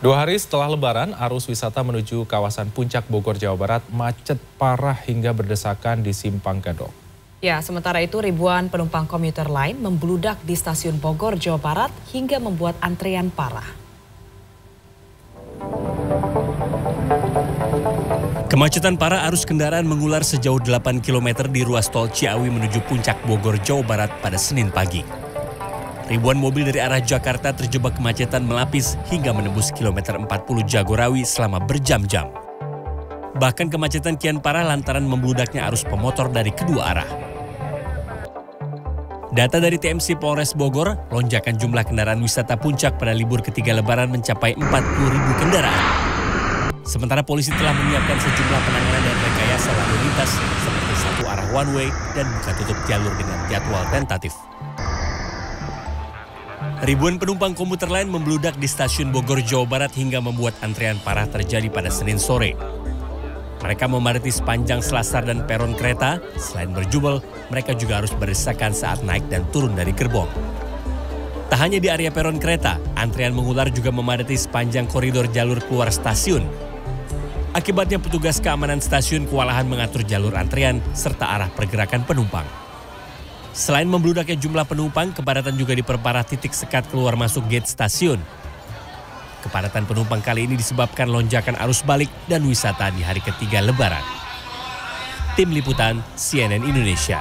Dua hari setelah lebaran, arus wisata menuju kawasan puncak Bogor, Jawa Barat macet parah hingga berdesakan di Simpang Gadok. Ya, sementara itu ribuan penumpang komuter lain membludak di stasiun Bogor, Jawa Barat hingga membuat antrean parah. Kemacetan parah arus kendaraan mengular sejauh 8 km di ruas tol Ciawi menuju puncak Bogor, Jawa Barat pada Senin pagi. Ribuan mobil dari arah Jakarta terjebak kemacetan melapis hingga menembus kilometer 40 Jagorawi selama berjam-jam. Bahkan kemacetan kian parah lantaran membludaknya arus pemotor dari kedua arah. Data dari TMC Polres Bogor, lonjakan jumlah kendaraan wisata puncak pada libur ketiga lebaran mencapai 40 ribu kendaraan. Sementara polisi telah menyiapkan sejumlah penanganan dan rekayasa lalu lintas seperti satu arah one way dan buka tutup jalur dengan jadwal tentatif. Ribuan penumpang komuter lain membludak di stasiun Bogor, Jawa Barat hingga membuat antrean parah terjadi pada Senin sore. Mereka memadati sepanjang selasar dan peron kereta. Selain berjubel, mereka juga harus berdesakan saat naik dan turun dari gerbong. Tak hanya di area peron kereta, antrean mengular juga memadati sepanjang koridor jalur keluar stasiun Akibatnya petugas keamanan stasiun kewalahan mengatur jalur antrean serta arah pergerakan penumpang. Selain membludaknya jumlah penumpang, kepadatan juga diperparah titik sekat keluar masuk gate stasiun. Kepadatan penumpang kali ini disebabkan lonjakan arus balik dan wisata di hari ketiga lebaran. Tim Liputan CNN Indonesia.